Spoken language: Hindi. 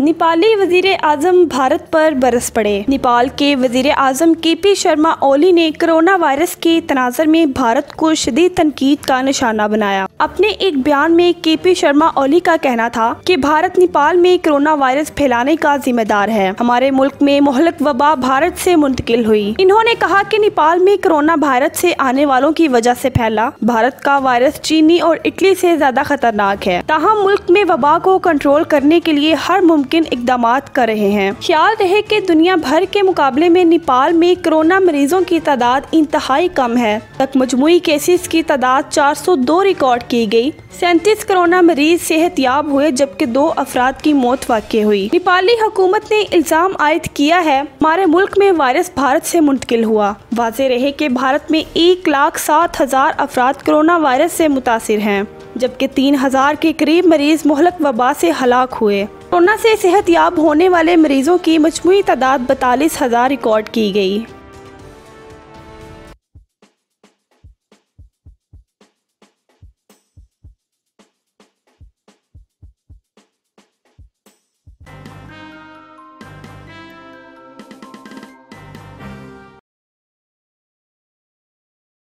नेपाली वज़ीर आज़म भारत पर बरस पड़े। नेपाल के वज़ीर आज़म के पी शर्मा ओली ने कोरोना वायरस के तनाजर में भारत को शदीद तनकीद का निशाना बनाया। अपने एक बयान में के पी शर्मा ओली का कहना था कि भारत नेपाल में कोरोना वायरस फैलाने का जिम्मेदार है। हमारे मुल्क में मोहलक वबा भारत से मुंतकिल हुई। इन्होंने कहा कि नेपाल में कोरोना भारत से आने वालों की वजह से फैला। भारत का वायरस चीनी और इटली से ज़्यादा खतरनाक है। ताहम मुल्क में वबा को कंट्रोल करने के लिए हर मुमकिन इकदाम कर रहे हैं। ख्याल रहे कि दुनिया भर के मुकाबले में नेपाल में कोरोना मरीजों की तादाद इंतहाई कम है। तक मजमू केसेस की तादाद 402 रिकॉर्ड की गई। सैंतीस कोरोना मरीज़ सेहत याब हुए, जबकि दो अफराद की मौत वाक़ हुई। नेपाली हुकूमत ने इल्ज़ाम आयद किया है। हमारे मुल्क में वायरस भारत से मुंतकिल हुआ। वाजे रहे कि भारत में एक लाख सात हज़ार अफराद कोरोना वायरस से मुतासर हैं, जबकि तीन हज़ार के करीब मरीज़ मोहलक वबा से हलाक हुए। कोरोना से सेहत याब होने वाले मरीजों की मजमू तादाद बतालीस हज़ार रिकॉर्ड की गई।